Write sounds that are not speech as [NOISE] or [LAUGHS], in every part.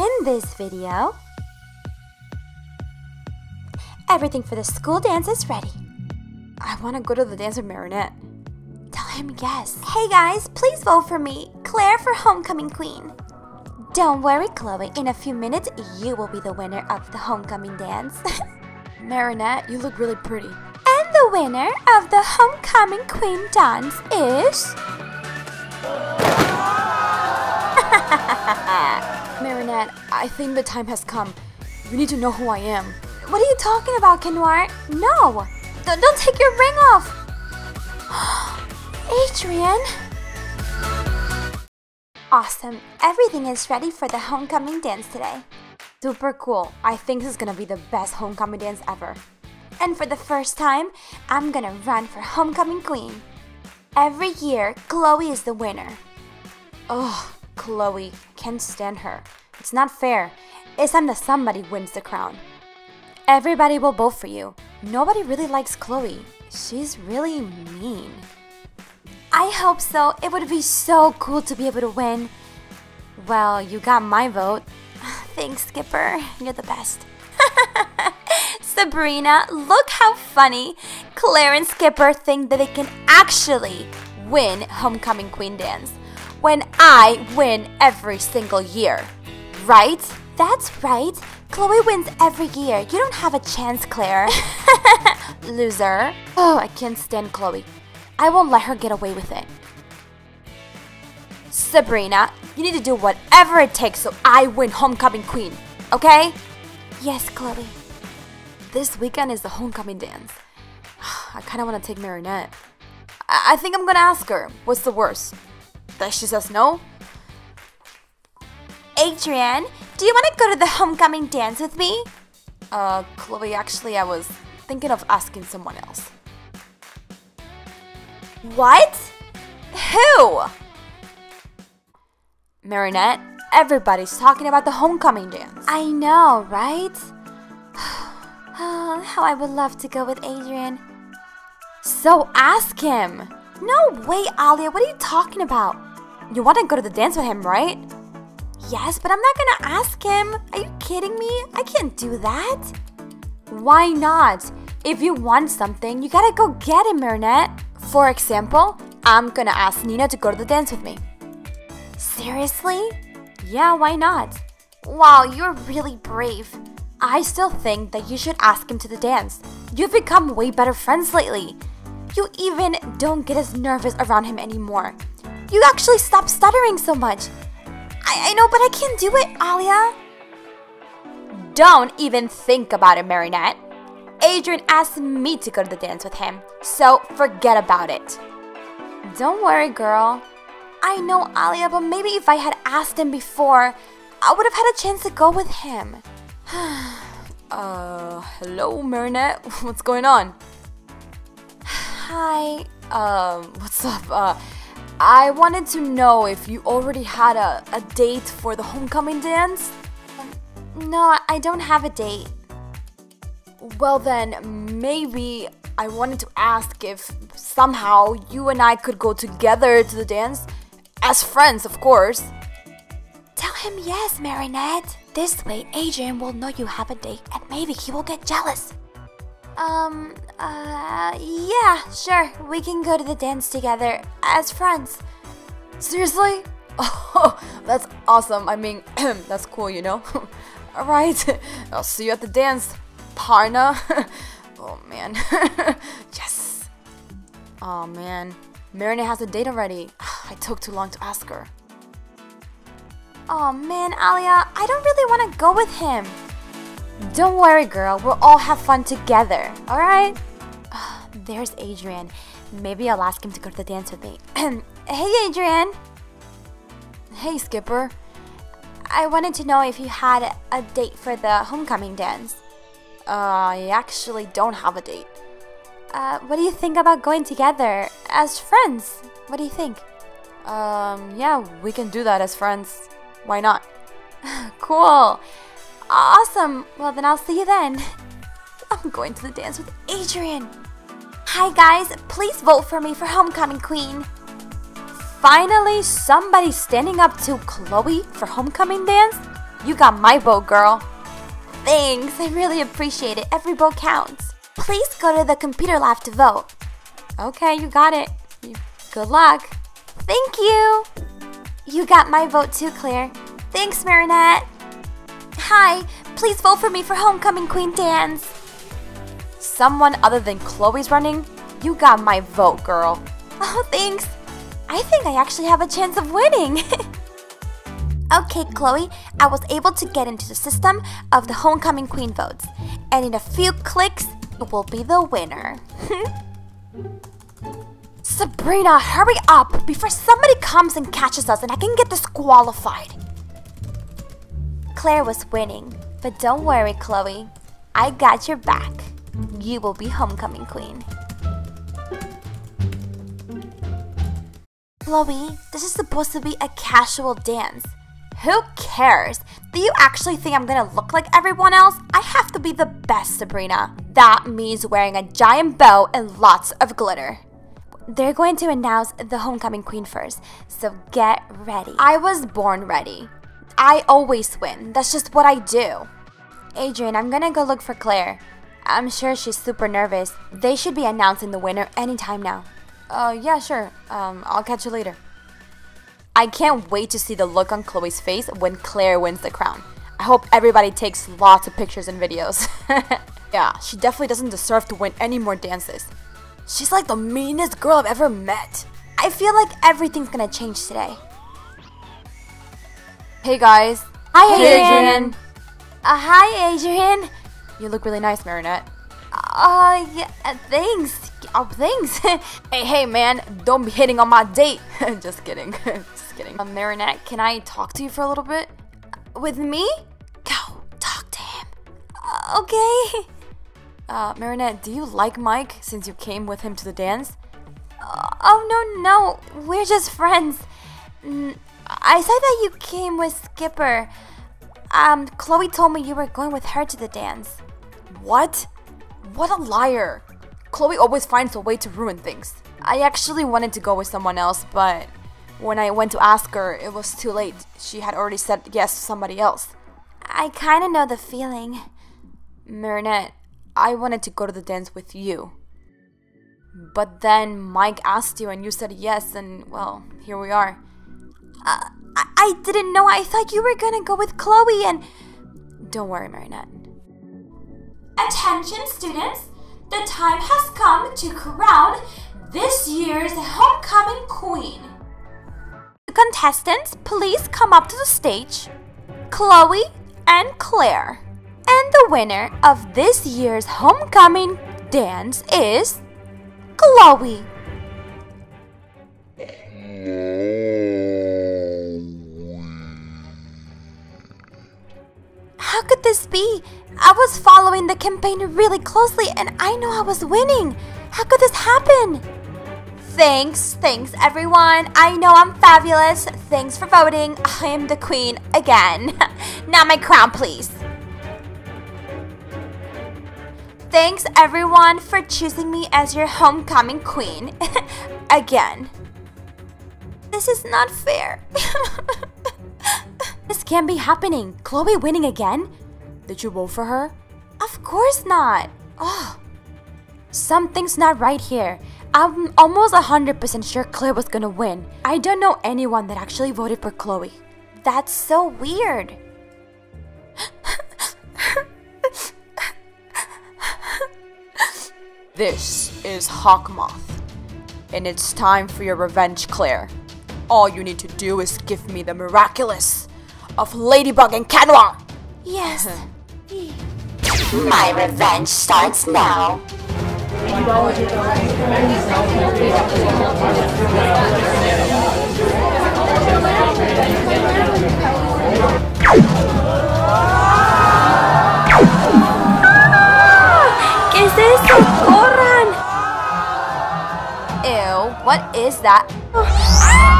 In this video, everything for the school dance is ready. I want to go to the dance with Marinette. Tell him yes. Hey guys, please vote for me, Claire for homecoming queen. Don't worry, Chloe. In a few minutes, you will be the winner of the homecoming dance. [LAUGHS] Marinette, you look really pretty. And the winner of the homecoming queen dance is. [LAUGHS] Marinette, I think the time has come. You need to know who I am. What are you talking about, Cat Noir? No! D- don't take your ring off! [GASPS] Adrien! Awesome. Everything is ready for the homecoming dance today. Super cool. I think this is gonna be the best homecoming dance ever. And for the first time, I'm gonna run for homecoming queen. Every year, Chloe is the winner. Ugh, Chloe. Can't stand her. It's not fair. It's time that somebody wins the crown. Everybody will vote for you. Nobody really likes Chloe. She's really mean. I hope so. It would be so cool to be able to win. Well, you got my vote. [SIGHS] Thanks, Skipper. You're the best. [LAUGHS] Sabrina, look how funny. Claire and Skipper think that they can actually win Homecoming Queen Dance when I win every single year. Right? That's right. Chloe wins every year. You don't have a chance, Claire. [LAUGHS] Loser. Oh, I can't stand Chloe. I won't let her get away with it. Sabrina, you need to do whatever it takes so I win Homecoming Queen, okay? Yes, Chloe. This weekend is the homecoming dance. [SIGHS] I kind of want to take Marinette. I-, I think I'm gonna ask her, what's the worst? That she says no? Adrien, do you want to go to the homecoming dance with me? Uh, Chloe, actually, I was thinking of asking someone else. What? Who? Marinette, everybody's talking about the homecoming dance. I know, right? [SIGHS] oh, how I would love to go with Adrien. So ask him. No way, Alya, what are you talking about? You want to go to the dance with him, right? Yes, but I'm not gonna ask him. Are you kidding me? I can't do that. Why not? If you want something, you gotta go get it, Marinette. For example, I'm gonna ask Nina to go to the dance with me. Seriously? Yeah, why not? Wow, you're really brave. I still think that you should ask him to the dance. You've become way better friends lately. You even don't get as nervous around him anymore. You actually stop stuttering so much. I, I know, but I can't do it, Alya. Don't even think about it, Marinette. Adrien asked me to go to the dance with him, so forget about it. Don't worry, girl. I know, Alya, but maybe if I had asked him before, I would have had a chance to go with him. [SIGHS] uh, hello, Marinette. [LAUGHS] What's going on? [SIGHS] Hi. Um, what's up? Uh, I wanted to know if you already had a, a date for the homecoming dance? No, I don't have a date. Well, then, maybe I wanted to ask if somehow you and I could go together to the dance. As friends, of course. Tell him yes, Marinette. This way, Adrien will know you have a date and maybe he will get jealous. Um, uh, yeah, sure. We can go to the dance together as friends. Seriously? [LAUGHS] Oh, that's awesome. I mean, [CLEARS THROAT] that's cool, you know? [LAUGHS] Alright, [LAUGHS] I'll see you at the dance, Parna. oh man. yes. Oh man. Marinette has a date already. [SIGHS] I took too long to ask her. Oh man, Alya, I don't really want to go with him. Don't worry, girl. We'll all have fun together, alright? There's Adrien. Maybe I'll ask him to go to the dance with me. [CLEARS THROAT] hey, Adrien! Hey, Skipper. I wanted to know if you had a date for the homecoming dance. Uh, I actually don't have a date. Uh, what do you think about going together as friends? What do you think? Um, yeah, we can do that as friends. Why not? [LAUGHS] cool. Awesome. Well, then I'll see you then. [LAUGHS] I'm going to the dance with Adrien. Hi, guys. Please vote for me for Homecoming Queen. Finally, somebody standing up to Chloe for Homecoming Dance? You got my vote, girl. Thanks, I really appreciate it. Every vote counts. Please go to the computer lab to vote. Okay, you got it. Good luck. Thank you. You got my vote too, Claire. Thanks, Marinette. Hi, please vote for me for Homecoming Queen Dance. Someone other than Chloe's running? You got my vote, girl. [LAUGHS] Oh, thanks. I think I actually have a chance of winning. [LAUGHS] okay, Chloe, I was able to get into the system of the Homecoming Queen votes, and in a few clicks, you will be the winner. [LAUGHS] Sabrina, hurry up before somebody comes and catches us and I can get disqualified. Claire was winning, but don't worry, Chloe. I got your back. You will be homecoming queen. Chloe, this is supposed to be a casual dance. Who cares? Do you actually think I'm gonna look like everyone else? I have to be the best, Sabrina. That means wearing a giant bow and lots of glitter. They're going to announce the homecoming queen first, so get ready. I was born ready. I always win. That's just what I do. Adrien, I'm gonna go look for Claire. I'm sure she's super nervous. They should be announcing the winner anytime now. Uh, yeah, sure. Um, I'll catch you later. I can't wait to see the look on Chloe's face when Claire wins the crown. I hope everybody takes lots of pictures and videos. [LAUGHS] yeah, she definitely doesn't deserve to win any more dances. She's like the meanest girl I've ever met. I feel like everything's gonna change today. Hey guys. Hi, hey, Adrien. Uh, hi, Adrien. You look really nice, Marinette. Uh, yeah, thanks. Oh, thanks. [LAUGHS] hey, hey, man, don't be hitting on my date. [LAUGHS] Just kidding. [LAUGHS] Just kidding. Uh, Marinette, can I talk to you for a little bit? With me? Go, talk to him. Uh, okay. Uh, Marinette, do you like Mike since you came with him to the dance? Uh, oh, no, no. We're just friends. I said that you came with Skipper. Um, Chloe told me you were going with her to the dance. What? What a liar. Chloe always finds a way to ruin things. I actually wanted to go with someone else, but when I went to ask her, it was too late. She had already said yes to somebody else. I kinda know the feeling. Marinette, I wanted to go to the dance with you. But then Mike asked you and you said yes, and well, here we are. Uh, I, I didn't know. I thought you were gonna go with Chloe and. Don't worry, Marinette. Attention, students! The time has come to crown this year's homecoming queen. Contestants, please come up to the stage. Chloe and Claire. And the winner of this year's homecoming dance is Chloe. How could this be? I was following the campaign really closely and I know I was winning. How could this happen? Thanks, thanks everyone. I know I'm fabulous. Thanks for voting. I am the queen again. [LAUGHS] now my crown, please. Thanks everyone for choosing me as your homecoming queen. [LAUGHS] again. This is not fair. [LAUGHS] this can't be happening. Chloe winning again? Did you vote for her? Of course not. Oh. Something's not right here. I'm almost 100% sure Claire was gonna win. I don't know anyone that actually voted for Chloe. That's so weird. this is Hawkmoth, and it's time for your revenge, Claire. All you need to do is give me the miraculous of Ladybug and Cat Noir. Yes. [LAUGHS] My revenge starts now. ¿Qué es eso? ¡Corran! Ew, what is that? Oh.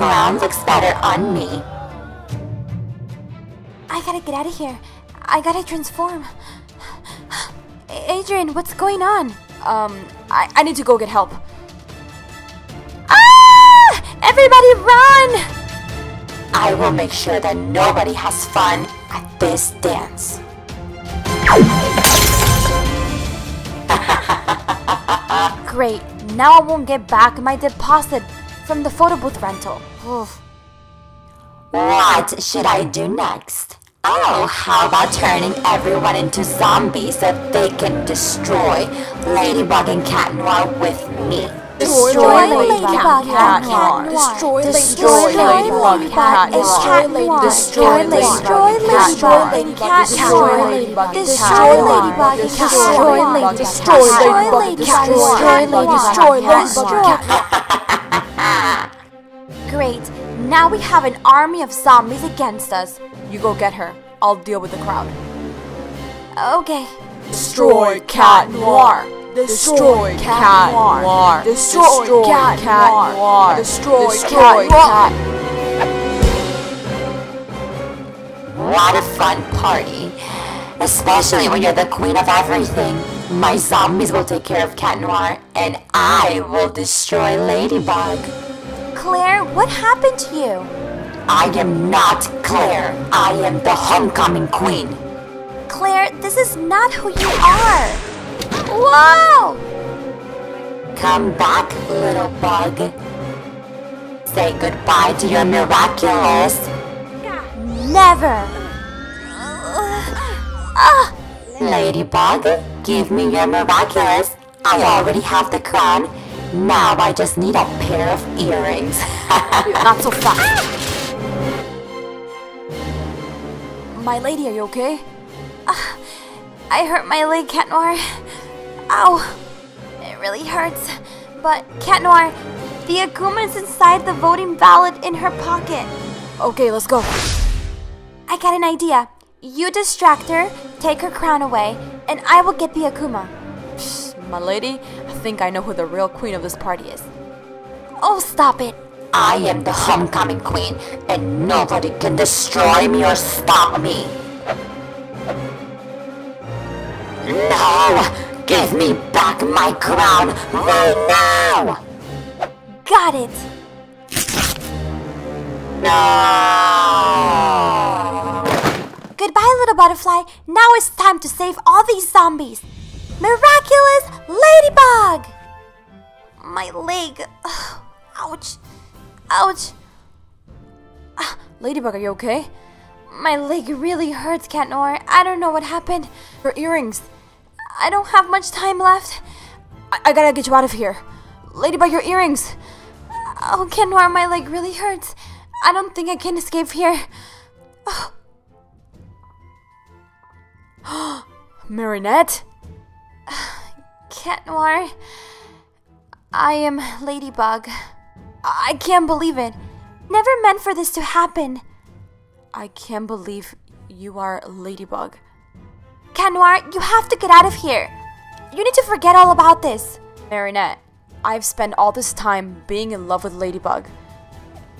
Crown looks better on me. I gotta get out of here. I gotta transform. Adrien, what's going on? Um, I, I need to go get help. Ah! Everybody run! I will make sure that nobody has fun at this dance. Great, now I won't get back my deposit from the photo booth rental. Oof. What should I do next? Oh, how about turning everyone into zombies so they can destroy Ladybug and Cat Noir with me? Destroy Ladybug Cat Noir. Destroy Destroy Ladybug and Cat Noir. Destroy Destroy Ladybug Cat Noir. Destroy Ladybug Destroy Cat Ladybug Destroy Ladybug Cat Noir. Destroy Ladybug Destroy Cat Noir. Destroy Ladybug Destroy Cat Noir. Cat Great, now we have an army of zombies against us. You go get her. I'll deal with the crowd. Okay. Destroy Cat Noir. Destroy Cat Noir. Destroy Cat Noir. Destroy Cat Noir. What a fun party! Especially when you're the queen of everything. My zombies will take care of Cat Noir, and I will destroy Ladybug. Claire, what happened to you? I am not Claire. I am the homecoming queen. Claire, this is not who you are. Whoa! Come back, little bug. Say goodbye to your miraculous. Never. Ah, Ladybug, give me your miraculous. I already have the crown. Now I just need a pair of earrings. [LAUGHS] Not so fast. My lady, are you okay? Ah, I hurt my leg, Cat Noir. Ow. It really hurts. But, Cat Noir, the Akuma is inside the voting ballot in her pocket. Okay, let's go. I got an idea. You distract her, take her crown away, and I will get the Akuma. My lady, I think I know who the real queen of this party is. Oh, stop it. I am the homecoming queen, and nobody can destroy me or stop me. No! Give me back my crown right now! Got it. No! Goodbye, little butterfly. Now it's time to save all these zombies. Miraculous Ladybug! My leg. [SIGHS] Ouch. Ouch. Ah, Ladybug, are you okay? My leg really hurts, Cat Noir. I don't know what happened. Your earrings. I don't have much time left. I, I gotta get you out of here. Ladybug, your earrings. Oh, Cat Noir, my leg really hurts. I don't think I can escape here. Oh. [GASPS] Marinette? Cat Noir. I am Ladybug. I can't believe it. Never meant for this to happen. I can't believe you are Ladybug. Cat Noir, you have to get out of here. You need to forget all about this. Marinette, I've spent all this time being in love with Ladybug.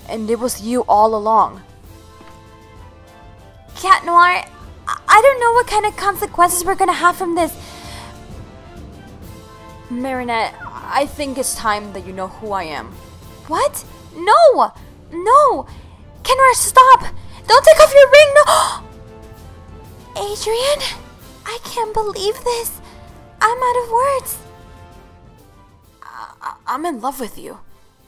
And it was you all along. Cat Noir, I- don't know what kind of consequences we're gonna have from this. Marinette, I think it's time that you know who I am. What? No! No! Noir, stop! Don't take off your ring! No! [GASPS] Adrien, I can't believe this. I'm out of words. I- I'm in love with you.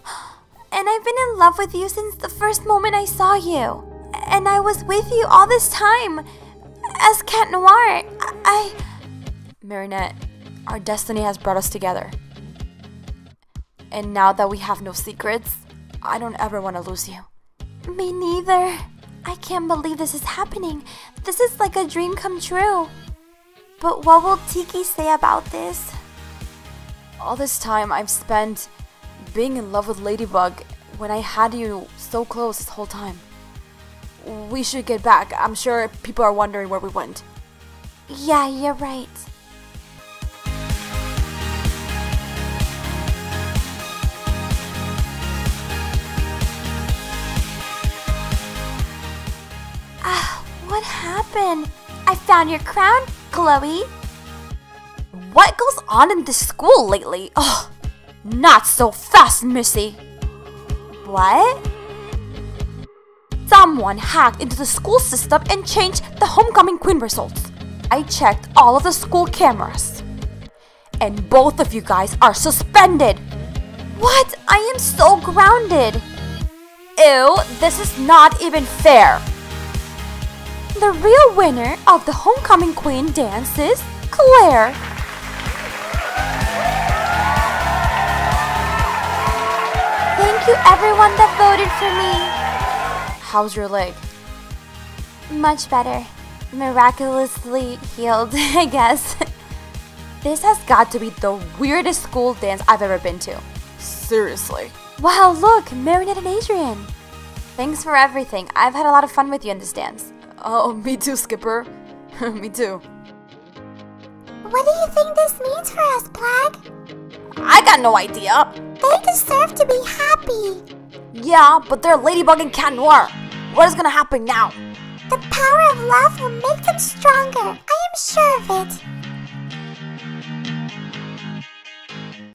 [GASPS] And I've been in love with you since the first moment I saw you. And I was with you all this time. As Cat Noir. I. Marinette, our destiny has brought us together. And now that we have no secrets, I don't ever want to lose you. Me neither. I can't believe this is happening. This is like a dream come true. But what will Tikki say about this? All this time I've spent being in love with Ladybug when I had you so close this whole time. We should get back. I'm sure people are wondering where we went. Yeah, you're right. I found your crown, Chloe. What goes on in this school lately? Oh, not so fast, Missy. What? Someone hacked into the school system and changed the homecoming queen results. I checked all of the school cameras. And both of you guys are suspended. What? I am so grounded. Ew, this is not even fair. The real winner of the homecoming queen dance is Claire. Thank you everyone that voted for me. How's your leg? Much better. Miraculously healed, [LAUGHS] I guess. This has got to be the weirdest school dance I've ever been to. Seriously. Wow, look, Marinette and Adrien. Thanks for everything. I've had a lot of fun with you in this dance. Oh, me too, Skipper. [LAUGHS] me too. What do you think this means for us, Plagg? I got no idea. They deserve to be happy. Yeah, but they're Ladybug and Cat Noir. What is gonna happen now? The power of love will make them stronger. I am sure of it.